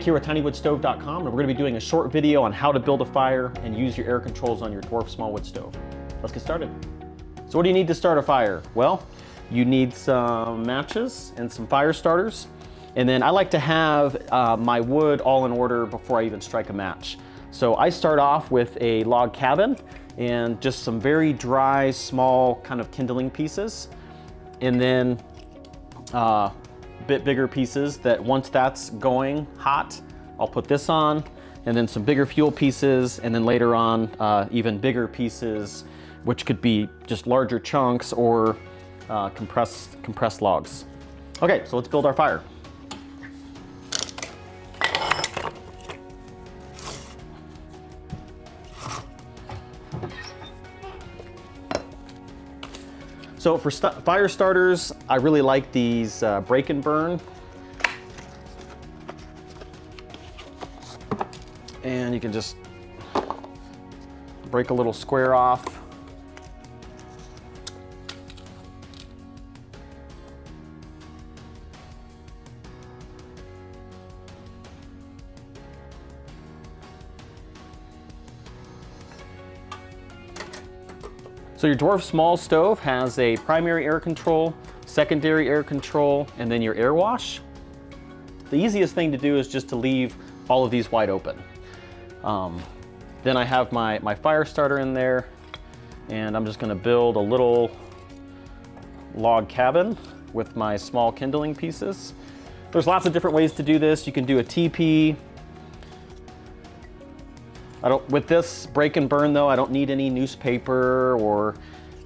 Nick here with tinywoodstove.com and we're going to be doing a short video on how to build a fire and use your air controls on your dwarf small wood stove. Let's get started. So what do you need to start a fire? Well, you need some matches and some fire starters. And then I like to have uh, my wood all in order before I even strike a match. So I start off with a log cabin and just some very dry, small kind of kindling pieces. And then uh, bit bigger pieces that once that's going hot, I'll put this on and then some bigger fuel pieces and then later on uh, even bigger pieces which could be just larger chunks or uh, compressed, compressed logs. Okay, so let's build our fire. So for st fire starters, I really like these uh, break and burn. And you can just break a little square off. So your Dwarf Small Stove has a primary air control, secondary air control, and then your air wash. The easiest thing to do is just to leave all of these wide open. Um, then I have my, my fire starter in there, and I'm just gonna build a little log cabin with my small kindling pieces. There's lots of different ways to do this. You can do a teepee, I don't, with this break and burn though, I don't need any newspaper or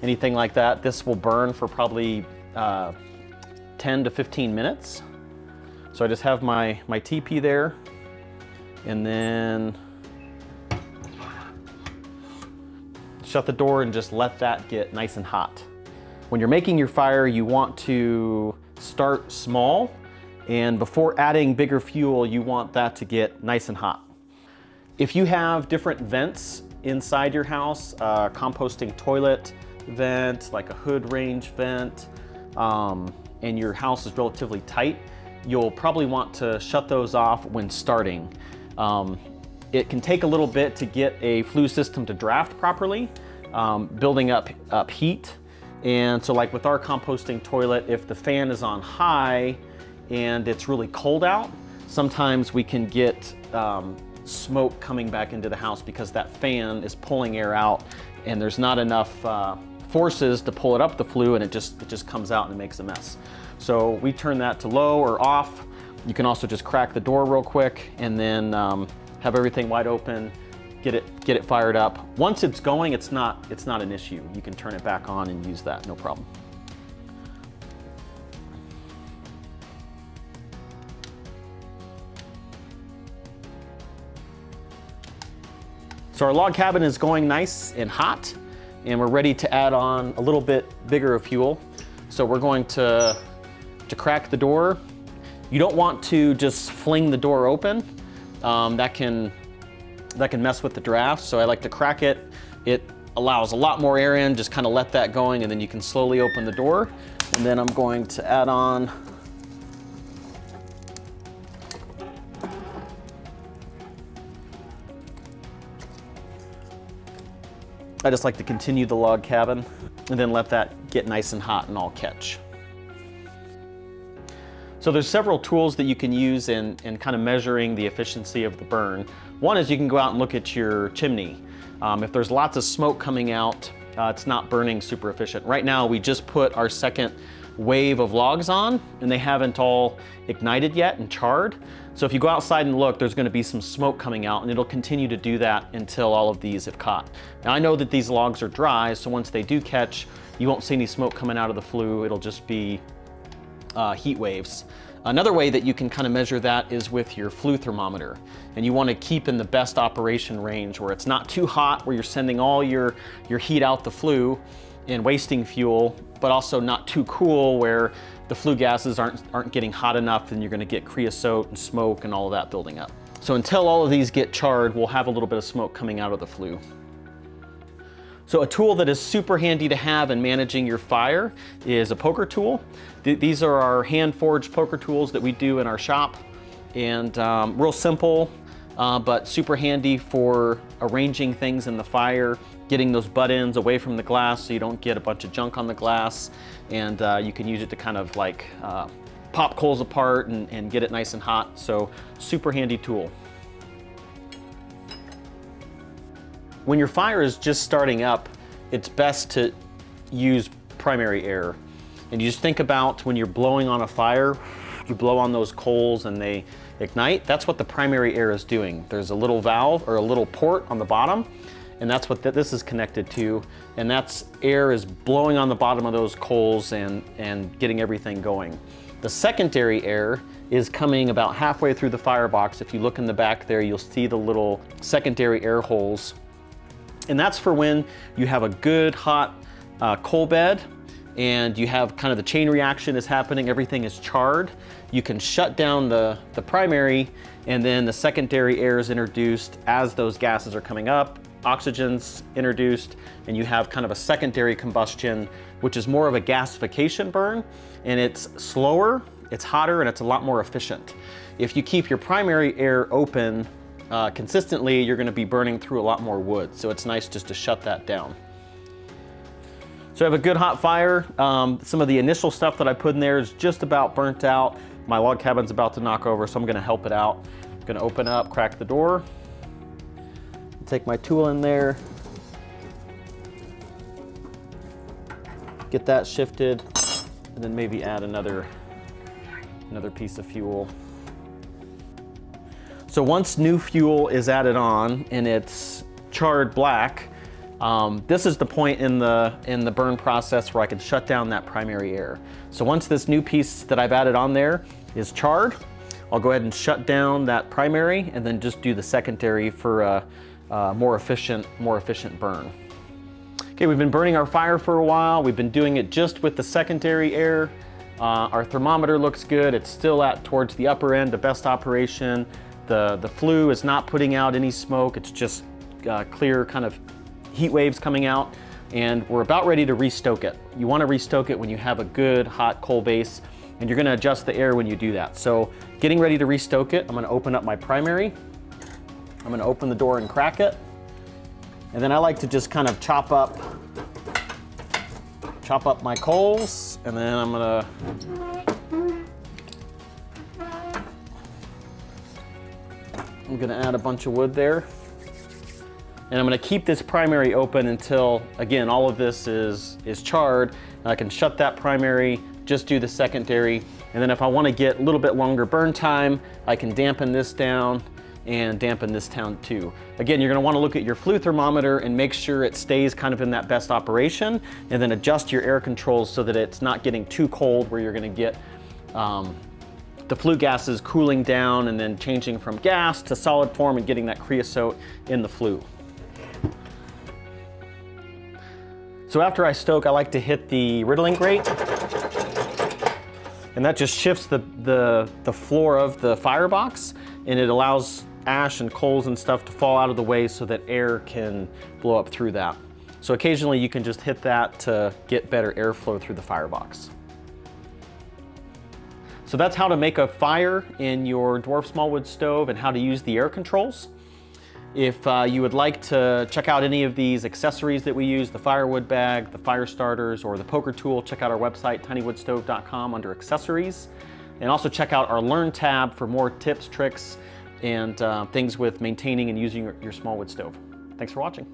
anything like that. This will burn for probably uh, 10 to 15 minutes. So I just have my, my teepee there and then shut the door and just let that get nice and hot. When you're making your fire, you want to start small and before adding bigger fuel, you want that to get nice and hot. If you have different vents inside your house, uh, composting toilet vent, like a hood range vent, um, and your house is relatively tight, you'll probably want to shut those off when starting. Um, it can take a little bit to get a flue system to draft properly, um, building up, up heat. And so like with our composting toilet, if the fan is on high and it's really cold out, sometimes we can get um, smoke coming back into the house because that fan is pulling air out and there's not enough uh, forces to pull it up the flue and it just, it just comes out and it makes a mess. So we turn that to low or off. You can also just crack the door real quick and then um, have everything wide open, get it, get it fired up. Once it's going, it's not, it's not an issue. You can turn it back on and use that, no problem. So our log cabin is going nice and hot and we're ready to add on a little bit bigger of fuel. So we're going to, to crack the door. You don't want to just fling the door open. Um, that, can, that can mess with the draft. So I like to crack it. It allows a lot more air in, just kind of let that going and then you can slowly open the door. And then I'm going to add on I just like to continue the log cabin and then let that get nice and hot and all catch. So there's several tools that you can use in, in kind of measuring the efficiency of the burn. One is you can go out and look at your chimney. Um, if there's lots of smoke coming out, uh, it's not burning super efficient. Right now we just put our second wave of logs on and they haven't all ignited yet and charred. So if you go outside and look, there's gonna be some smoke coming out and it'll continue to do that until all of these have caught. Now I know that these logs are dry, so once they do catch, you won't see any smoke coming out of the flue. It'll just be uh, heat waves. Another way that you can kind of measure that is with your flue thermometer. And you want to keep in the best operation range where it's not too hot, where you're sending all your, your heat out the flue and wasting fuel, but also not too cool where the flue gases aren't, aren't getting hot enough and you're gonna get creosote and smoke and all of that building up. So until all of these get charred, we'll have a little bit of smoke coming out of the flue. So a tool that is super handy to have in managing your fire is a poker tool. Th these are our hand-forged poker tools that we do in our shop. and um, real simple, uh, but super handy for arranging things in the fire, getting those butt ends away from the glass so you don't get a bunch of junk on the glass. And uh, you can use it to kind of like uh, pop coals apart and, and get it nice and hot. So super handy tool. When your fire is just starting up, it's best to use primary air. And you just think about when you're blowing on a fire, you blow on those coals and they ignite. That's what the primary air is doing. There's a little valve or a little port on the bottom and that's what th this is connected to. And that's air is blowing on the bottom of those coals and, and getting everything going. The secondary air is coming about halfway through the firebox. If you look in the back there, you'll see the little secondary air holes and that's for when you have a good hot uh, coal bed and you have kind of the chain reaction is happening, everything is charred. You can shut down the, the primary and then the secondary air is introduced as those gases are coming up, oxygen's introduced, and you have kind of a secondary combustion, which is more of a gasification burn, and it's slower, it's hotter, and it's a lot more efficient. If you keep your primary air open uh, consistently, you're gonna be burning through a lot more wood. So it's nice just to shut that down. So I have a good hot fire. Um, some of the initial stuff that I put in there is just about burnt out. My log cabin's about to knock over, so I'm gonna help it out. I'm gonna open up, crack the door, take my tool in there, get that shifted, and then maybe add another, another piece of fuel. So once new fuel is added on and it's charred black, um, this is the point in the, in the burn process where I can shut down that primary air. So once this new piece that I've added on there is charred, I'll go ahead and shut down that primary and then just do the secondary for a, a more efficient, more efficient burn. Okay, we've been burning our fire for a while. We've been doing it just with the secondary air. Uh, our thermometer looks good. It's still at towards the upper end the best operation. The, the flue is not putting out any smoke. It's just uh, clear kind of heat waves coming out and we're about ready to restoke it. You wanna restoke it when you have a good hot coal base and you're gonna adjust the air when you do that. So getting ready to restoke it, I'm gonna open up my primary. I'm gonna open the door and crack it. And then I like to just kind of chop up, chop up my coals and then I'm gonna I'm gonna add a bunch of wood there. And I'm gonna keep this primary open until, again, all of this is, is charred. I can shut that primary, just do the secondary. And then if I wanna get a little bit longer burn time, I can dampen this down and dampen this down too. Again, you're gonna wanna look at your flue thermometer and make sure it stays kind of in that best operation and then adjust your air controls so that it's not getting too cold where you're gonna get um, the flue gases cooling down and then changing from gas to solid form and getting that creosote in the flue. So after I stoke, I like to hit the riddling grate and that just shifts the, the, the floor of the firebox and it allows ash and coals and stuff to fall out of the way so that air can blow up through that. So occasionally you can just hit that to get better airflow through the firebox. So that's how to make a fire in your dwarf smallwood stove and how to use the air controls. If uh, you would like to check out any of these accessories that we use, the firewood bag, the fire starters, or the poker tool, check out our website, tinywoodstove.com under accessories. And also check out our Learn tab for more tips, tricks, and uh, things with maintaining and using your, your small wood stove. Thanks for watching.